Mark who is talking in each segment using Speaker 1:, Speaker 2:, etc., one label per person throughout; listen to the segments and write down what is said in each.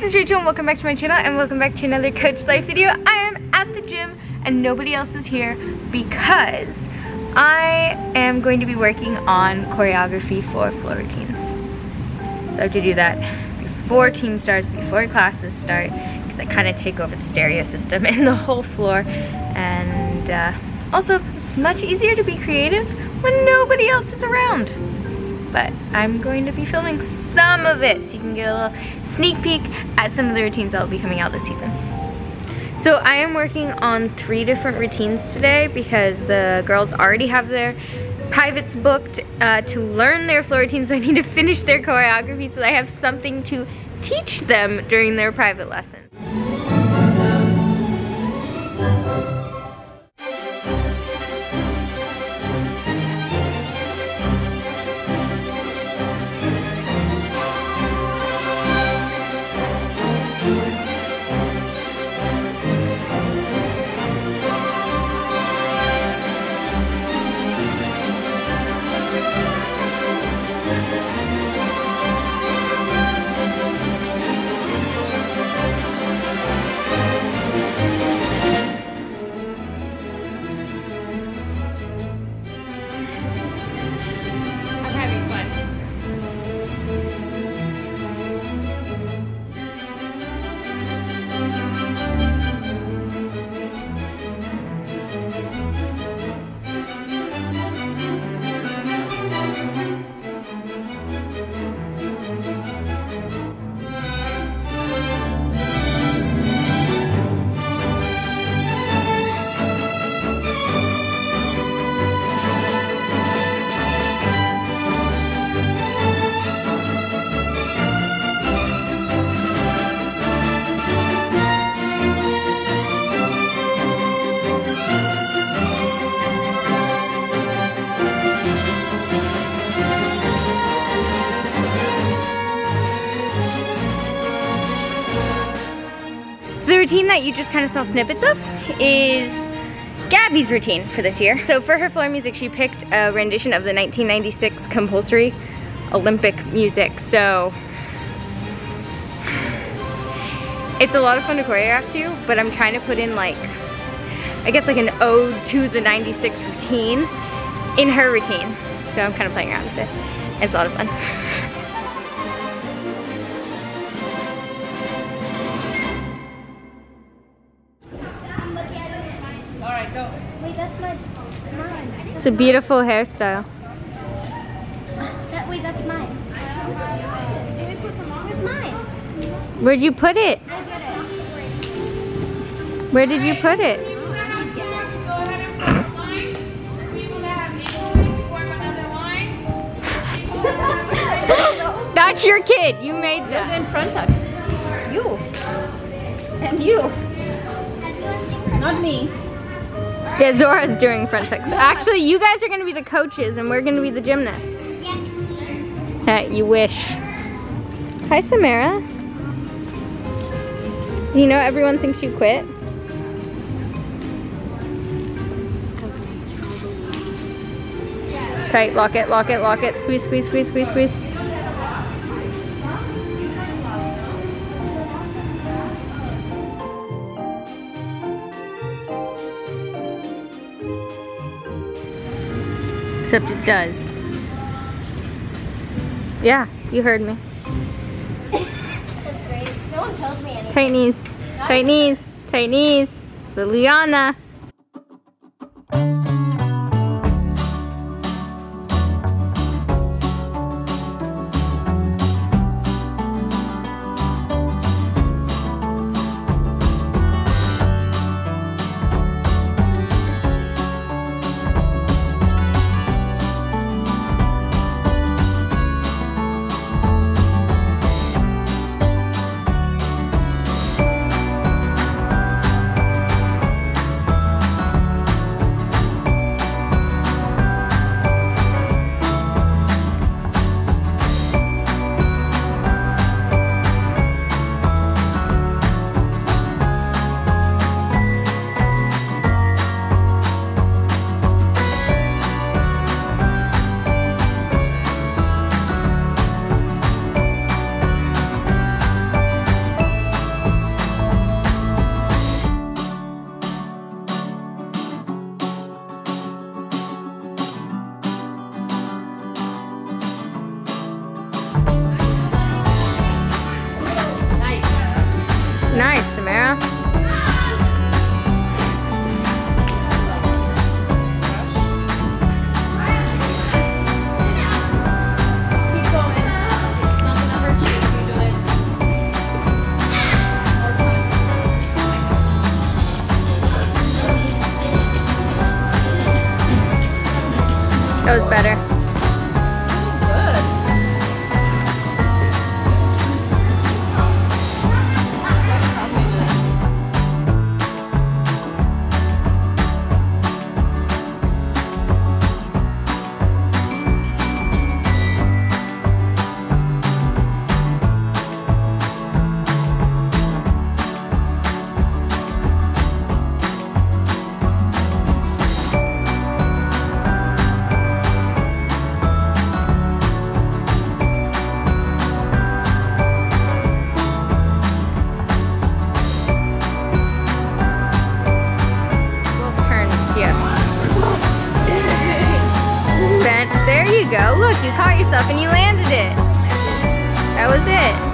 Speaker 1: this is Rachel and welcome back to my channel and welcome back to another Coach Life video. I am at the gym and nobody else is here because I am going to be working on choreography for floor routines. So I have to do that before team starts, before classes start, because I kind of take over the stereo system in the whole floor. And uh, also, it's much easier to be creative when nobody else is around but I'm going to be filming some of it so you can get a little sneak peek at some of the routines that will be coming out this season. So I am working on three different routines today because the girls already have their privates booked uh, to learn their floor routines so I need to finish their choreography so I have something to teach them during their private lesson. That you just kind of saw snippets of is Gabby's routine for this year. So for her floor music, she picked a rendition of the 1996 compulsory Olympic music. So it's a lot of fun to choreograph to, but I'm trying to put in like, I guess like an ode to the 96 routine in her routine. So I'm kind of playing around with it. It's a lot of fun. It's a beautiful hairstyle.
Speaker 2: That way, that's mine. Mine?
Speaker 1: Where'd you put it? Where did you put it? That's your kid. You made that.
Speaker 3: in front tucks. You. And you. Not me.
Speaker 1: Yeah, Zora's doing front flips. Actually, you guys are gonna be the coaches and we're gonna be the gymnasts. Yeah. you wish. Hi, Samara. Do you know everyone thinks you quit? Tight, lock it, lock it, lock it. Squeeze, squeeze, squeeze, squeeze, squeeze. Except it does. Yeah, you heard me.
Speaker 2: That's great. No one tells me anything.
Speaker 1: Tight knees. Tight knees. Tight knees. Liliana. Was it.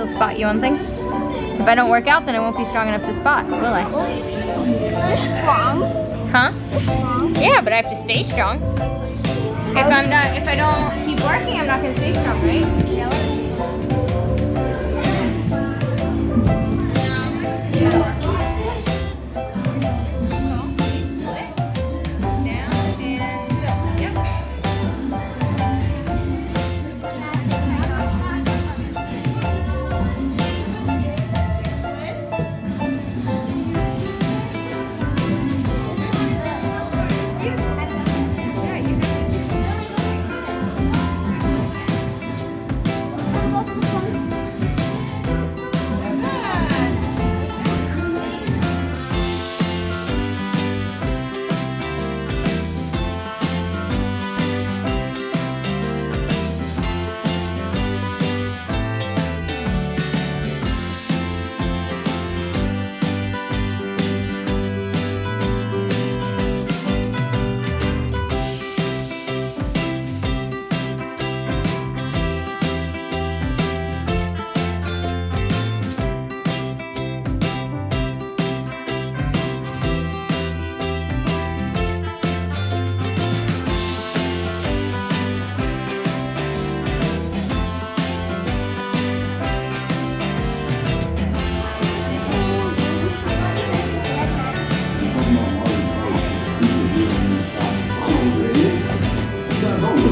Speaker 1: Still spot you on things? If I don't work out, then I won't be strong enough to spot, will I?
Speaker 2: Strong.
Speaker 1: Huh?
Speaker 2: Strong.
Speaker 1: Yeah, but I have to stay strong. If I'm not, if I don't keep working, I'm not gonna stay strong, right?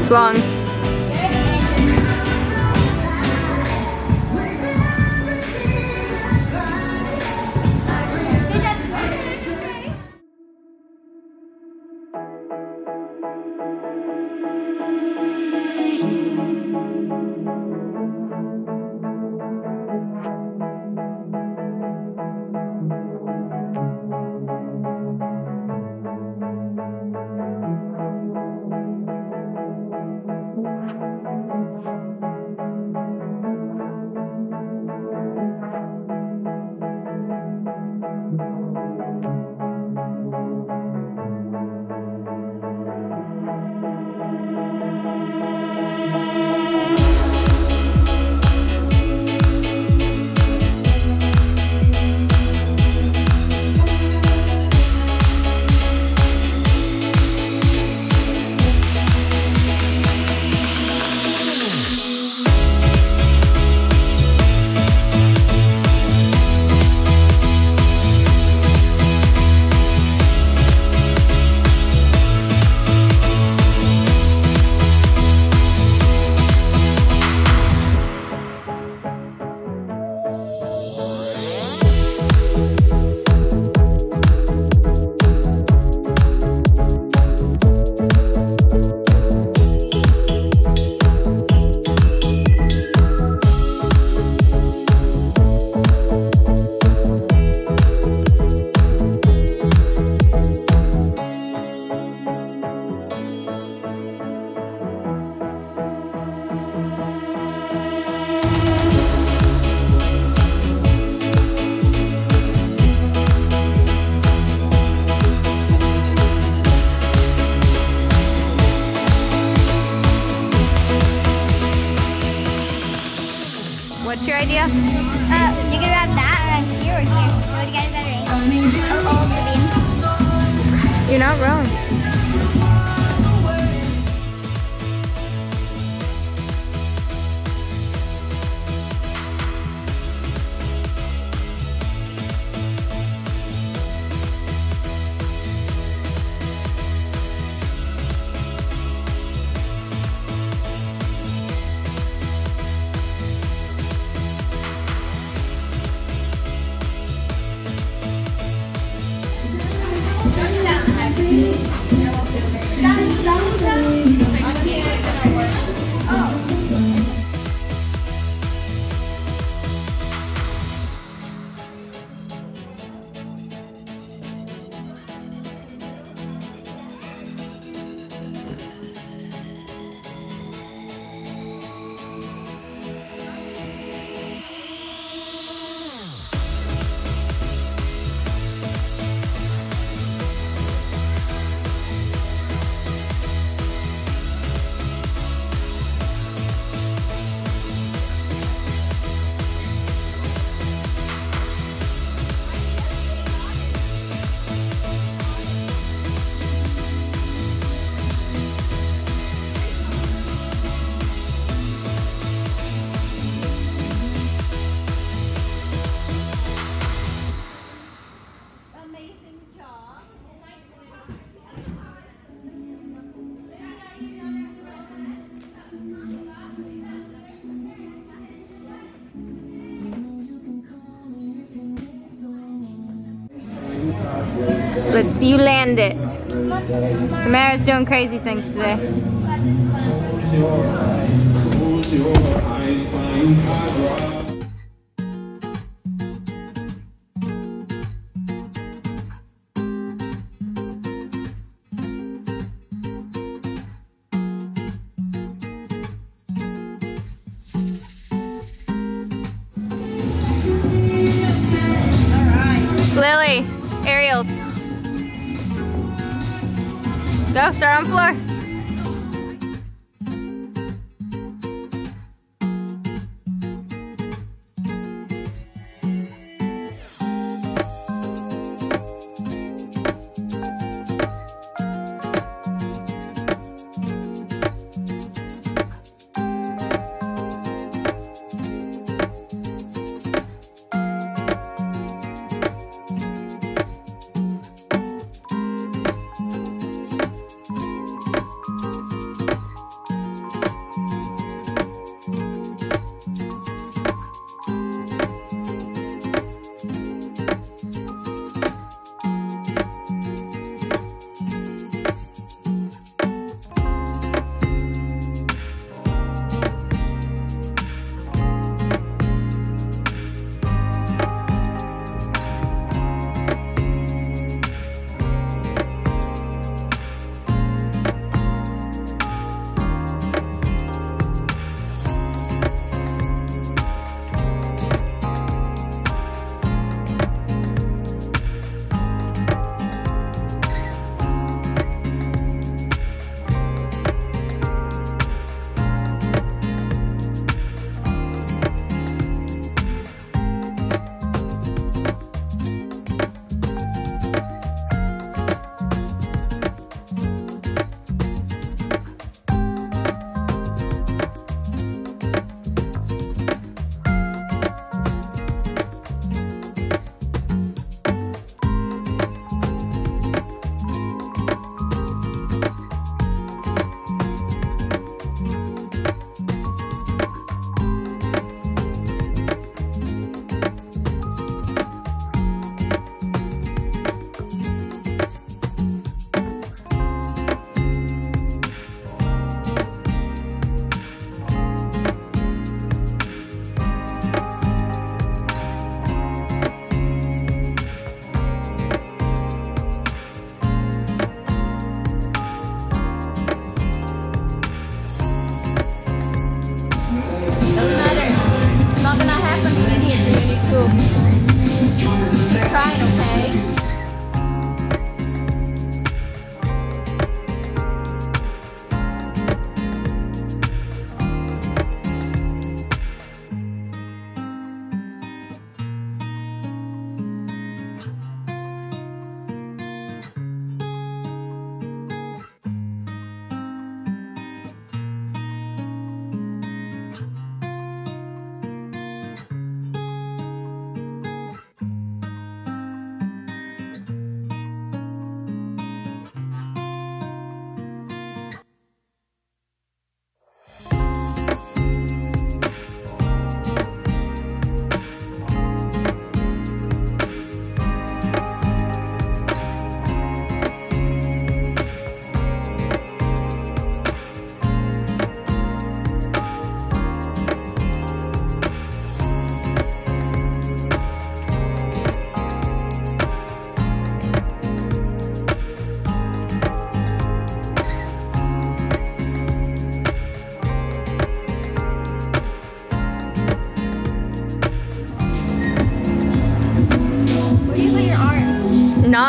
Speaker 2: Good Uh, you're gonna have that around here or here. You would get a better angle. All of the beams.
Speaker 1: You're not wrong. Let's you land it. Samara's doing crazy things today. Lily, Go, start on floor.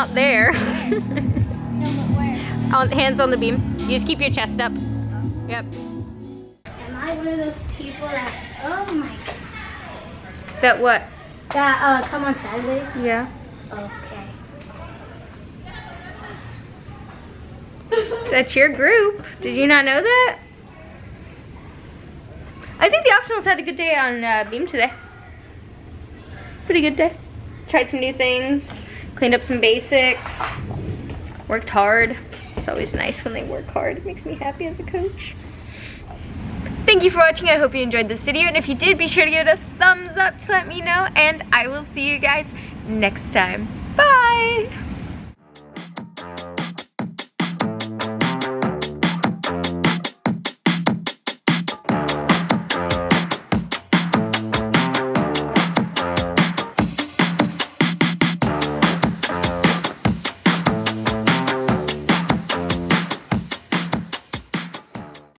Speaker 1: Not there.
Speaker 2: No, but where?
Speaker 1: on, hands on the beam. You just keep your chest up. Yep.
Speaker 3: Am I one of those people that, oh my god,
Speaker 1: That what?
Speaker 3: that uh, come on Saturdays?
Speaker 1: Yeah.
Speaker 3: Okay.
Speaker 1: That's your group. Did you not know that? I think the optionals had a good day on uh, Beam today. Pretty good day. Tried some new things, cleaned up some basics, worked hard. It's always nice when they work hard. It makes me happy as a coach. Thank you for watching. I hope you enjoyed this video. And if you did, be sure to give it a thumbs up to let me know. And I will see you guys next time. Bye!